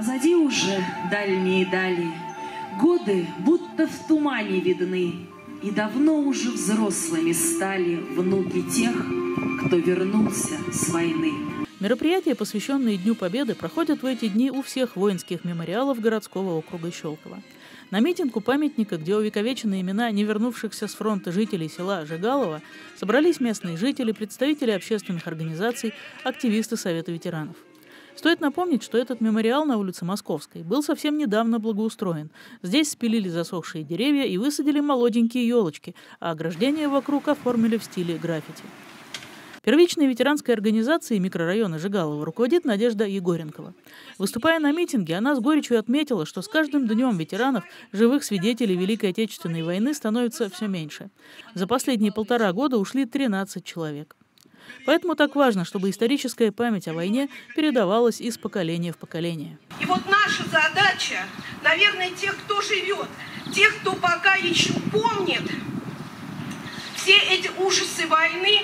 Позади уже дальние дали, Годы будто в тумане видны, И давно уже взрослыми стали Внуки тех, кто вернулся с войны. Мероприятия, посвященные Дню Победы, проходят в эти дни у всех воинских мемориалов городского округа Щелково. На митинг у памятника, где увековечены имена не вернувшихся с фронта жителей села Жигалова, собрались местные жители, представители общественных организаций, активисты Совета ветеранов. Стоит напомнить, что этот мемориал на улице Московской был совсем недавно благоустроен. Здесь спилили засохшие деревья и высадили молоденькие елочки, а ограждения вокруг оформили в стиле граффити. Первичной ветеранской организацией микрорайона Жигалова руководит Надежда Егоренкова. Выступая на митинге, она с горечью отметила, что с каждым днем ветеранов, живых свидетелей Великой Отечественной войны, становится все меньше. За последние полтора года ушли 13 человек. Поэтому так важно, чтобы историческая память о войне передавалась из поколения в поколение. И вот наша задача, наверное, тех, кто живет, тех, кто пока еще помнит все эти ужасы войны,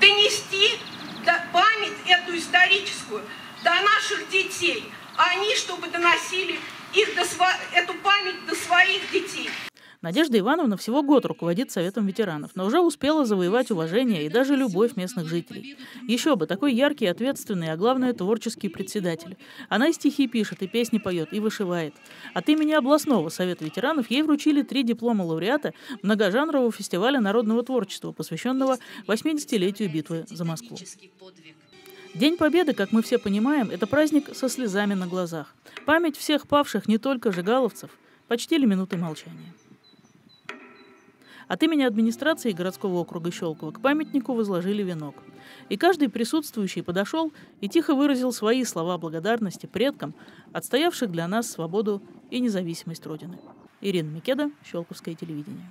донести память эту историческую до наших детей, а они, чтобы доносили их до, эту память до своих детей. Надежда Ивановна всего год руководит Советом ветеранов, но уже успела завоевать уважение и даже любовь местных жителей. Еще бы, такой яркий, ответственный, а главное, творческий председатель. Она и стихи пишет, и песни поет, и вышивает. От имени областного Совета ветеранов ей вручили три диплома лауреата многожанрового фестиваля народного творчества, посвященного 80-летию битвы за Москву. День Победы, как мы все понимаем, это праздник со слезами на глазах. Память всех павших, не только жигаловцев, почтили минуты молчания. От имени администрации городского округа Щелково к памятнику возложили венок. И каждый присутствующий подошел и тихо выразил свои слова благодарности предкам, отстоявших для нас свободу и независимость Родины. Ирина Микеда, Щелковское телевидение.